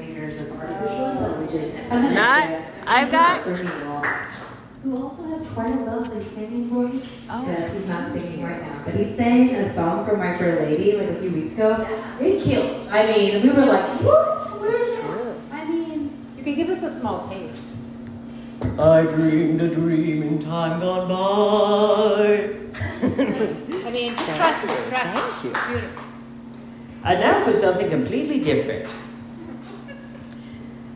creators of artificial intelligence. I'm Not- I've got- Who also has quite a lovely singing voice. Oh. Because he's not singing right now. But he sang a song for My Fair Lady like a few weeks ago. It killed. I mean, we were like, what? Where is that? I mean, you can give us a small taste. I dreamed a dream in time gone by. I mean, just trust me, trust me. Thank you. Beautiful. And now for something completely different.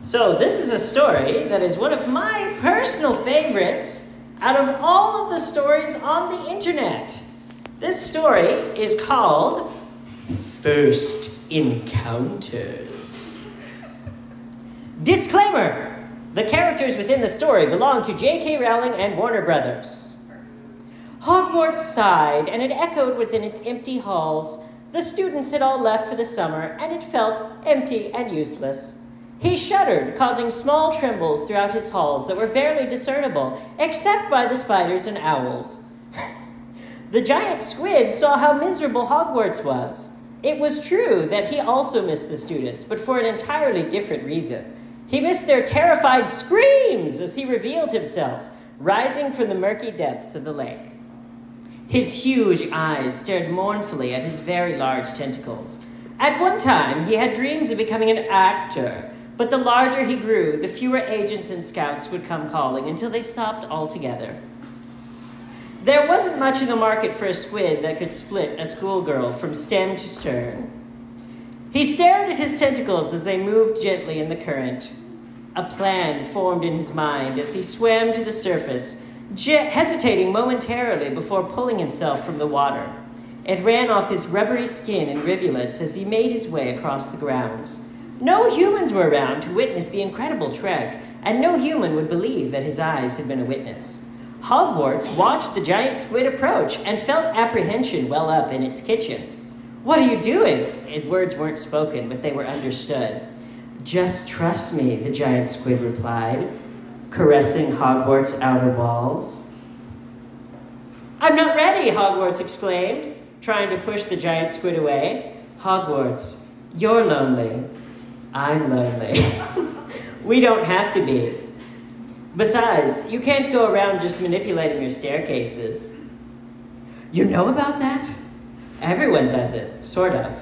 So, this is a story that is one of my personal favorites out of all of the stories on the internet. This story is called First Encounters. Disclaimer The characters within the story belong to J.K. Rowling and Warner Brothers. Hogwarts sighed, and it echoed within its empty halls. The students had all left for the summer, and it felt empty and useless. He shuddered, causing small trembles throughout his halls that were barely discernible, except by the spiders and owls. the giant squid saw how miserable Hogwarts was. It was true that he also missed the students, but for an entirely different reason. He missed their terrified screams as he revealed himself, rising from the murky depths of the lake. His huge eyes stared mournfully at his very large tentacles. At one time, he had dreams of becoming an actor, but the larger he grew, the fewer agents and scouts would come calling until they stopped altogether. There wasn't much in the market for a squid that could split a schoolgirl from stem to stern. He stared at his tentacles as they moved gently in the current. A plan formed in his mind as he swam to the surface, hesitating momentarily before pulling himself from the water. It ran off his rubbery skin in rivulets as he made his way across the grounds. No humans were around to witness the incredible trek, and no human would believe that his eyes had been a witness. Hogwarts watched the giant squid approach and felt apprehension well up in its kitchen. What are you doing? Words weren't spoken, but they were understood. Just trust me, the giant squid replied, caressing Hogwarts' outer walls. I'm not ready, Hogwarts exclaimed, trying to push the giant squid away. Hogwarts, you're lonely. I'm lonely. we don't have to be. Besides, you can't go around just manipulating your staircases. You know about that? Everyone does it, sort of.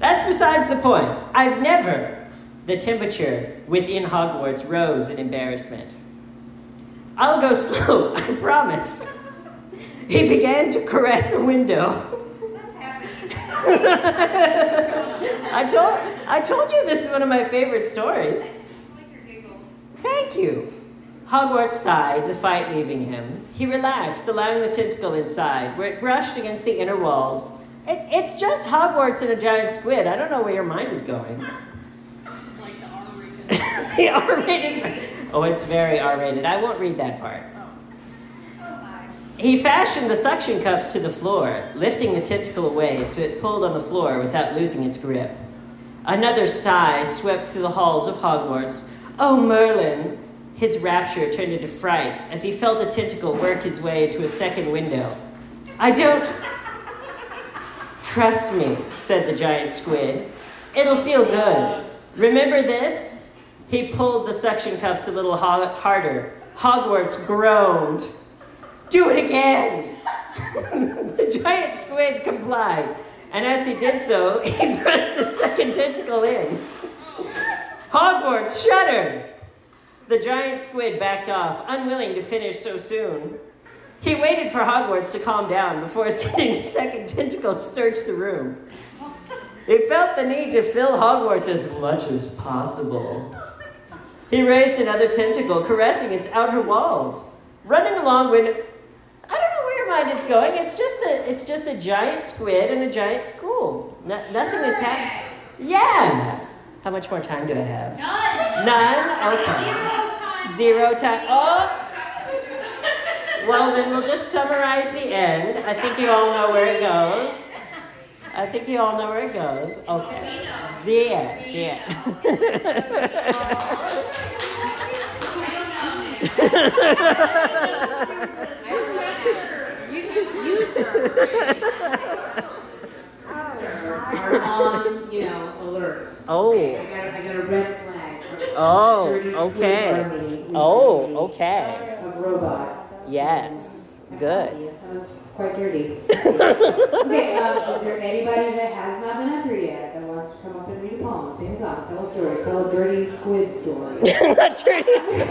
That's besides the point. I've never. The temperature within Hogwarts rose in embarrassment. I'll go slow, I promise. He began to caress a window. I told I told you this is one of my favorite stories. Thank you. Hogwarts sighed, the fight leaving him. He relaxed, allowing the tentacle inside, where it brushed against the inner walls. It's, it's just Hogwarts and a giant squid. I don't know where your mind is going. It's like the R-rated. Oh, it's very R-rated. I won't read that part. He fashioned the suction cups to the floor, lifting the tentacle away so it pulled on the floor without losing its grip. Another sigh swept through the halls of Hogwarts. Oh, Merlin! His rapture turned into fright as he felt a tentacle work his way to a second window. I don't. Trust me, said the giant squid. It'll feel good. Remember this? He pulled the suction cups a little ho- harder. Hogwarts groaned. Do it again! the giant squid complied, and as he did so, he thrust the second tentacle in. Hogwarts shuddered! The giant squid backed off, unwilling to finish so soon. He waited for Hogwarts to calm down before sending the second tentacle to search the room. He felt the need to fill Hogwarts as much as possible. He raised another tentacle, caressing its outer walls. Running along when I don't know where your mind is going. It's just a it's just a giant squid and a giant school. No, nothing is happening. Yeah. How much more time do I have? None. None? Okay. Zero time. Zero time. Oh! Well, then we'll just summarize the end. I think you all know where it goes. I think you all know where it goes. Okay. The end. The You, you sir. Are on, you know, alert. Oh. I gotta, I I got a red flag. Oh, okay. Army Oh, okay. Of robots. Yes. Good. That was quite dirty. okay, um, is there anybody that has not been up here yet that wants to come up and read a poem, sing a song, tell a story, tell a dirty squid story? Dirty Squid.